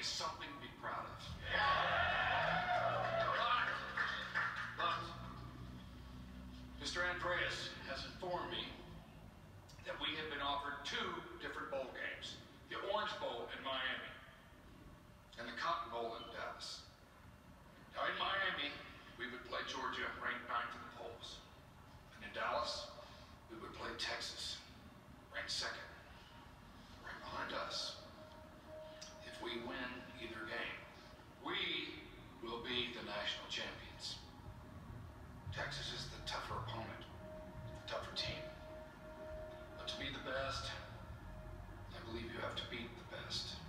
is something to be proud of. But, but Mr. Andreas has informed me that we have been offered two different bowl to beat the best.